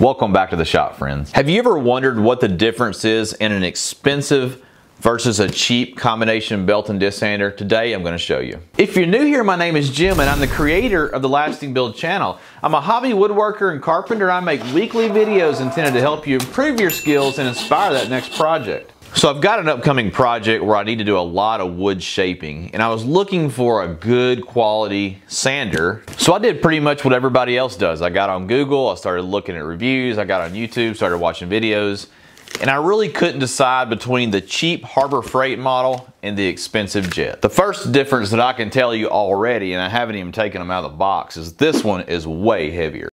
Welcome back to the shop, friends. Have you ever wondered what the difference is in an expensive versus a cheap combination belt and disc sander? Today, I'm gonna show you. If you're new here, my name is Jim and I'm the creator of the Lasting Build channel. I'm a hobby woodworker and carpenter. I make weekly videos intended to help you improve your skills and inspire that next project. So I've got an upcoming project where I need to do a lot of wood shaping and I was looking for a good quality sander. So I did pretty much what everybody else does. I got on Google, I started looking at reviews, I got on YouTube, started watching videos, and I really couldn't decide between the cheap Harbor Freight model and the expensive Jet. The first difference that I can tell you already, and I haven't even taken them out of the box, is this one is way heavier.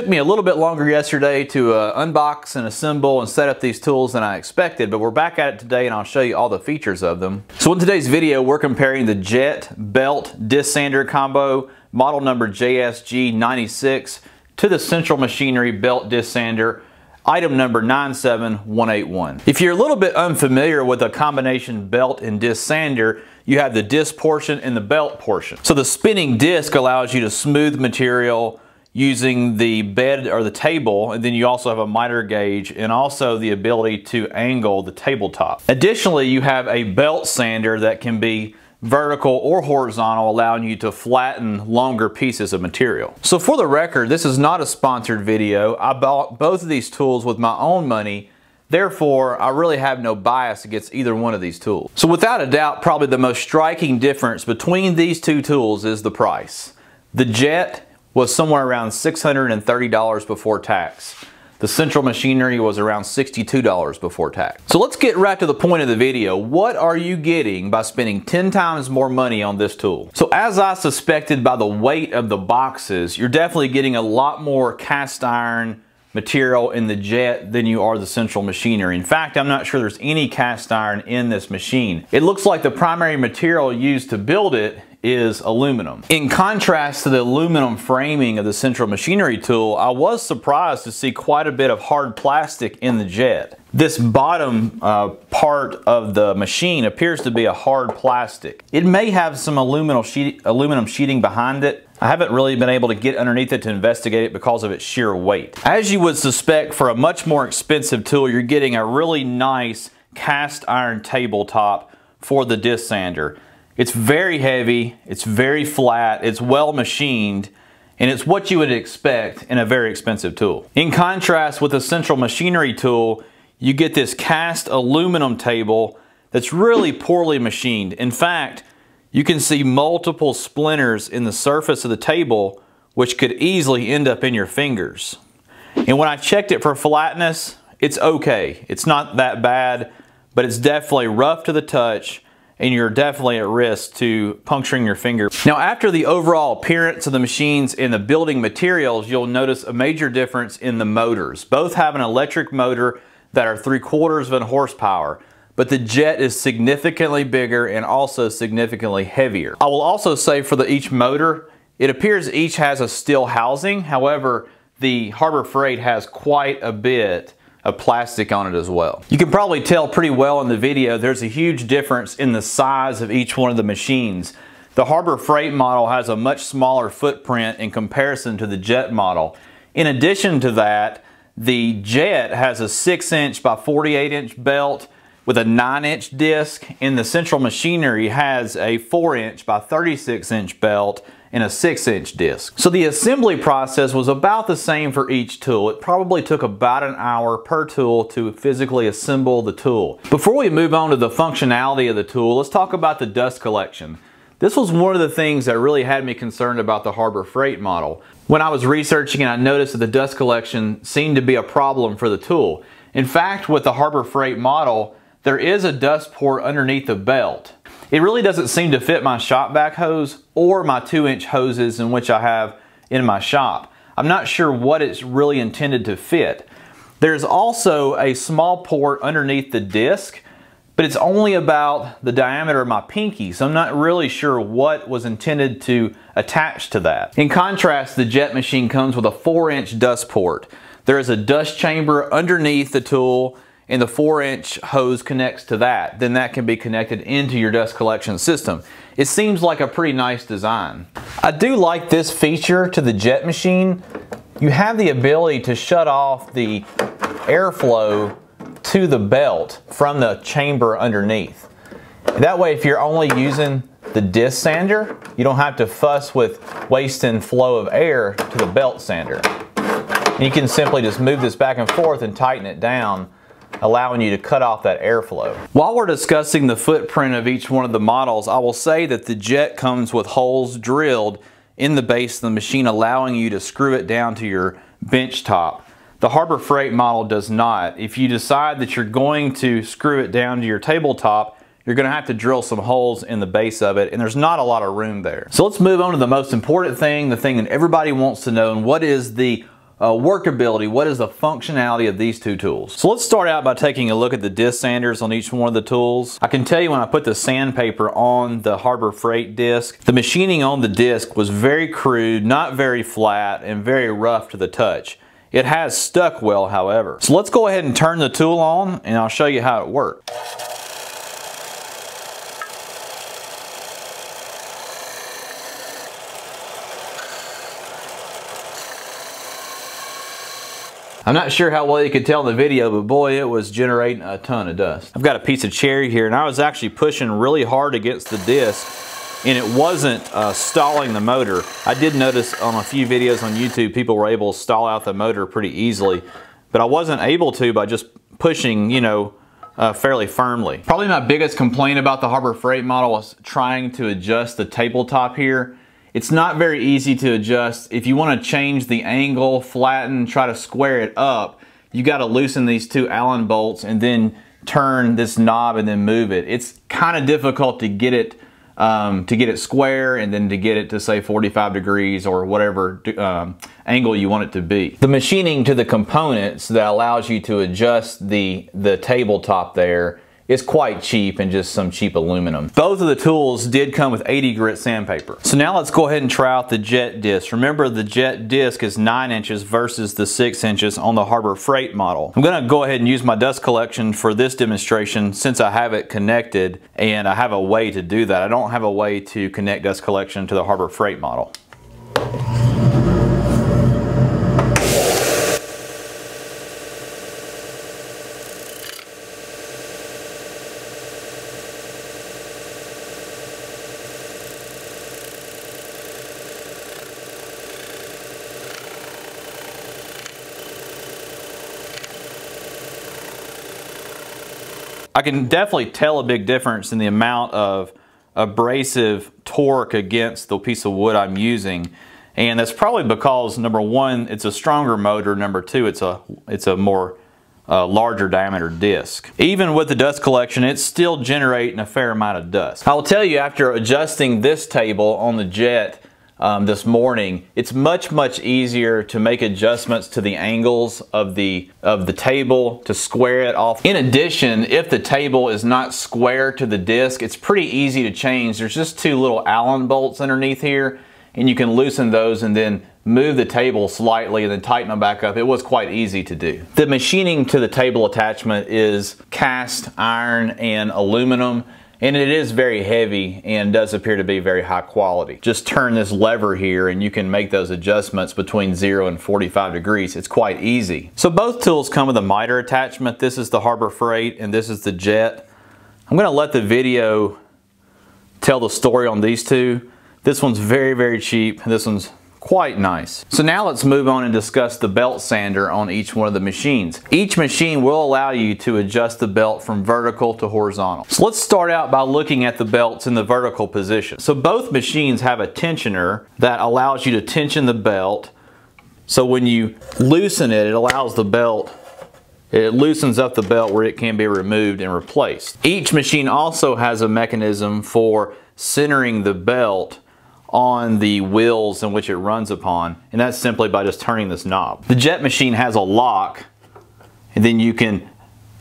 Took me a little bit longer yesterday to uh, unbox and assemble and set up these tools than I expected, but we're back at it today and I'll show you all the features of them. So in today's video, we're comparing the Jet Belt Disc Sander Combo model number JSG96 to the Central Machinery Belt Disc Sander item number 97181. If you're a little bit unfamiliar with a combination belt and disc sander, you have the disc portion and the belt portion. So the spinning disc allows you to smooth material using the bed or the table and then you also have a miter gauge and also the ability to angle the tabletop. Additionally you have a belt sander that can be vertical or horizontal allowing you to flatten longer pieces of material. So for the record this is not a sponsored video. I bought both of these tools with my own money Therefore, I really have no bias against either one of these tools. So without a doubt, probably the most striking difference between these two tools is the price. The Jet was somewhere around $630 before tax. The central machinery was around $62 before tax. So let's get right to the point of the video. What are you getting by spending 10 times more money on this tool? So as I suspected by the weight of the boxes, you're definitely getting a lot more cast iron material in the jet than you are the central machinery. In fact, I'm not sure there's any cast iron in this machine. It looks like the primary material used to build it is aluminum. In contrast to the aluminum framing of the central machinery tool, I was surprised to see quite a bit of hard plastic in the jet. This bottom uh, part of the machine appears to be a hard plastic. It may have some aluminum, sheet, aluminum sheeting behind it. I haven't really been able to get underneath it to investigate it because of its sheer weight. As you would suspect for a much more expensive tool, you're getting a really nice cast iron tabletop for the disc sander. It's very heavy, it's very flat, it's well machined, and it's what you would expect in a very expensive tool. In contrast with the central machinery tool, you get this cast aluminum table that's really poorly machined. In fact, you can see multiple splinters in the surface of the table which could easily end up in your fingers. And when I checked it for flatness, it's okay. It's not that bad, but it's definitely rough to the touch and you're definitely at risk to puncturing your finger. Now after the overall appearance of the machines and the building materials, you'll notice a major difference in the motors. Both have an electric motor that are three quarters of an horsepower but the jet is significantly bigger and also significantly heavier. I will also say for the each motor, it appears each has a steel housing. However, the Harbor Freight has quite a bit of plastic on it as well. You can probably tell pretty well in the video there's a huge difference in the size of each one of the machines. The Harbor Freight model has a much smaller footprint in comparison to the Jet model. In addition to that, the Jet has a 6 inch by 48 inch belt with a 9 inch disc and the Central Machinery has a 4 inch by 36 inch belt and a 6 inch disc. So the assembly process was about the same for each tool. It probably took about an hour per tool to physically assemble the tool. Before we move on to the functionality of the tool, let's talk about the dust collection. This was one of the things that really had me concerned about the Harbor Freight model. When I was researching and I noticed that the dust collection seemed to be a problem for the tool. In fact, with the Harbor Freight model, there is a dust port underneath the belt. It really doesn't seem to fit my shop vac hose or my two inch hoses in which I have in my shop. I'm not sure what it's really intended to fit. There's also a small port underneath the disc, but it's only about the diameter of my pinky, so I'm not really sure what was intended to attach to that. In contrast, the jet machine comes with a four inch dust port. There is a dust chamber underneath the tool and the four inch hose connects to that, then that can be connected into your dust collection system. It seems like a pretty nice design. I do like this feature to the jet machine. you have the ability to shut off the airflow to the belt from the chamber underneath. That way if you're only using the disc sander, you don't have to fuss with wasting flow of air to the belt sander. You can simply just move this back and forth and tighten it down allowing you to cut off that airflow. While we're discussing the footprint of each one of the models, I will say that the Jet comes with holes drilled in the base of the machine allowing you to screw it down to your bench top. The Harbor Freight model does not. If you decide that you're going to screw it down to your tabletop, you're going to have to drill some holes in the base of it and there's not a lot of room there. So let's move on to the most important thing, the thing that everybody wants to know and what is the uh, workability, what is the functionality of these two tools? So let's start out by taking a look at the disc sanders on each one of the tools. I can tell you when I put the sandpaper on the Harbor Freight disc, the machining on the disc was very crude, not very flat, and very rough to the touch. It has stuck well, however. So let's go ahead and turn the tool on and I'll show you how it works. I'm not sure how well you could tell in the video, but boy, it was generating a ton of dust. I've got a piece of cherry here, and I was actually pushing really hard against the disc, and it wasn't uh, stalling the motor. I did notice on a few videos on YouTube, people were able to stall out the motor pretty easily, but I wasn't able to by just pushing, you know, uh, fairly firmly. Probably my biggest complaint about the Harbor Freight model was trying to adjust the tabletop here. It's not very easy to adjust. If you want to change the angle, flatten, try to square it up, you got to loosen these two Allen bolts and then turn this knob and then move it. It's kind of difficult to get it um, to get it square and then to get it to say 45 degrees or whatever um, angle you want it to be. The machining to the components that allows you to adjust the, the tabletop there is quite cheap and just some cheap aluminum. Both of the tools did come with 80 grit sandpaper. So now let's go ahead and try out the jet disc. Remember the jet disc is 9 inches versus the 6 inches on the Harbor Freight model. I'm going to go ahead and use my dust collection for this demonstration since I have it connected and I have a way to do that. I don't have a way to connect dust collection to the Harbor Freight model. I can definitely tell a big difference in the amount of abrasive torque against the piece of wood I'm using. And that's probably because number one, it's a stronger motor. Number two, it's a, it's a more uh, larger diameter disc. Even with the dust collection, it's still generating a fair amount of dust. I will tell you after adjusting this table on the jet, um, this morning, it's much, much easier to make adjustments to the angles of the, of the table to square it off. In addition, if the table is not square to the disc, it's pretty easy to change. There's just two little Allen bolts underneath here and you can loosen those and then move the table slightly and then tighten them back up. It was quite easy to do. The machining to the table attachment is cast iron and aluminum and it is very heavy and does appear to be very high quality. Just turn this lever here and you can make those adjustments between 0 and 45 degrees. It's quite easy. So both tools come with a miter attachment. This is the Harbor Freight and this is the Jet. I'm going to let the video tell the story on these two. This one's very, very cheap. This one's quite nice. So now let's move on and discuss the belt sander on each one of the machines. Each machine will allow you to adjust the belt from vertical to horizontal. So let's start out by looking at the belts in the vertical position. So both machines have a tensioner that allows you to tension the belt. So when you loosen it, it allows the belt it loosens up the belt where it can be removed and replaced. Each machine also has a mechanism for centering the belt on the wheels in which it runs upon and that's simply by just turning this knob. The jet machine has a lock and then you can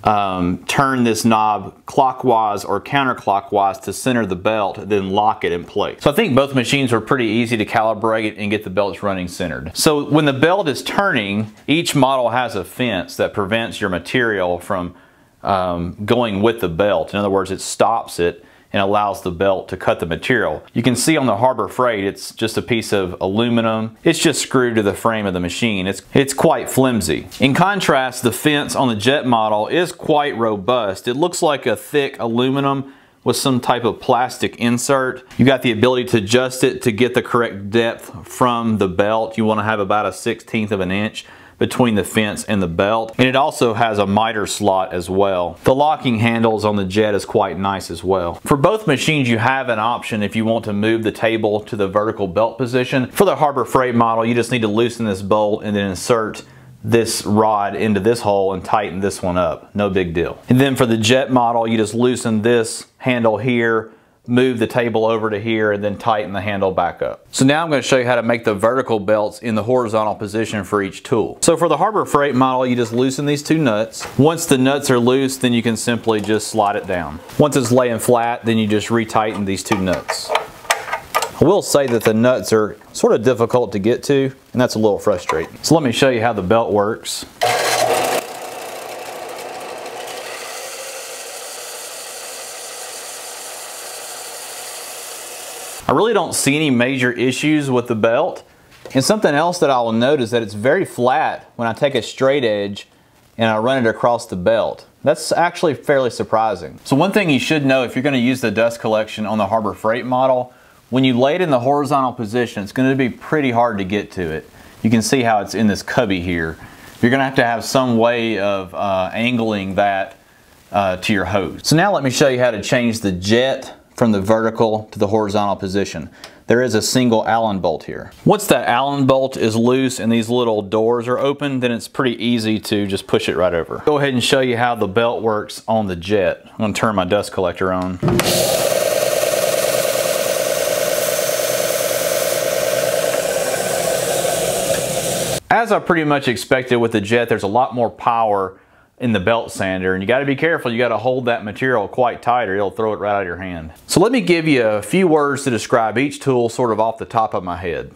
um, turn this knob clockwise or counterclockwise to center the belt then lock it in place. So I think both machines are pretty easy to calibrate and get the belts running centered. So when the belt is turning each model has a fence that prevents your material from um, going with the belt. In other words it stops it and allows the belt to cut the material. You can see on the Harbor Freight it's just a piece of aluminum. It's just screwed to the frame of the machine. It's, it's quite flimsy. In contrast, the fence on the Jet model is quite robust. It looks like a thick aluminum with some type of plastic insert. You got the ability to adjust it to get the correct depth from the belt. You want to have about a 16th of an inch between the fence and the belt. And it also has a miter slot as well. The locking handles on the Jet is quite nice as well. For both machines, you have an option if you want to move the table to the vertical belt position. For the Harbor Freight model, you just need to loosen this bolt and then insert this rod into this hole and tighten this one up. No big deal. And then for the Jet model, you just loosen this handle here move the table over to here and then tighten the handle back up. So now I'm going to show you how to make the vertical belts in the horizontal position for each tool. So for the Harbor Freight model, you just loosen these two nuts. Once the nuts are loose, then you can simply just slide it down. Once it's laying flat, then you just retighten these two nuts. I will say that the nuts are sort of difficult to get to, and that's a little frustrating. So let me show you how the belt works. Really don't see any major issues with the belt. And something else that I will note is that it's very flat when I take a straight edge and I run it across the belt. That's actually fairly surprising. So one thing you should know if you're gonna use the dust collection on the Harbor Freight model, when you lay it in the horizontal position, it's gonna be pretty hard to get to it. You can see how it's in this cubby here. You're gonna have to have some way of uh, angling that uh, to your hose. So now let me show you how to change the jet from the vertical to the horizontal position. There is a single Allen bolt here. Once that Allen bolt is loose and these little doors are open, then it's pretty easy to just push it right over. Go ahead and show you how the belt works on the jet. I'm gonna turn my dust collector on. As I pretty much expected with the jet, there's a lot more power in the belt sander and you got to be careful you got to hold that material quite tight or it'll throw it right out of your hand. So let me give you a few words to describe each tool sort of off the top of my head.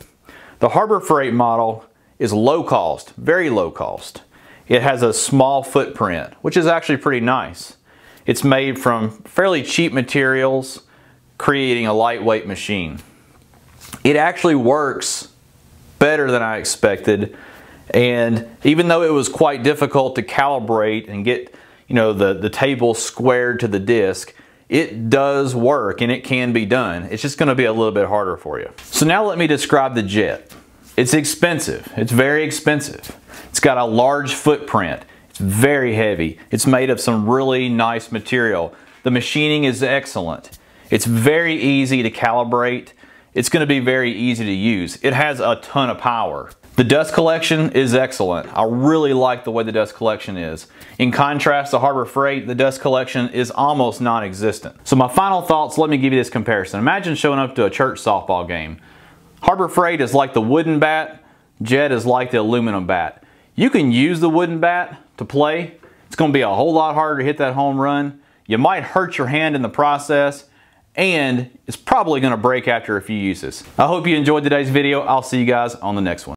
The Harbor Freight model is low cost, very low cost. It has a small footprint which is actually pretty nice. It's made from fairly cheap materials creating a lightweight machine. It actually works better than I expected and even though it was quite difficult to calibrate and get you know the, the table squared to the disc, it does work and it can be done. It's just gonna be a little bit harder for you. So now let me describe the Jet. It's expensive, it's very expensive. It's got a large footprint, it's very heavy. It's made of some really nice material. The machining is excellent. It's very easy to calibrate. It's gonna be very easy to use. It has a ton of power. The dust collection is excellent. I really like the way the dust collection is. In contrast to Harbor Freight, the dust collection is almost non-existent. So my final thoughts, let me give you this comparison. Imagine showing up to a church softball game. Harbor Freight is like the wooden bat, Jet is like the aluminum bat. You can use the wooden bat to play. It's gonna be a whole lot harder to hit that home run. You might hurt your hand in the process, and it's probably gonna break after a few uses. I hope you enjoyed today's video. I'll see you guys on the next one.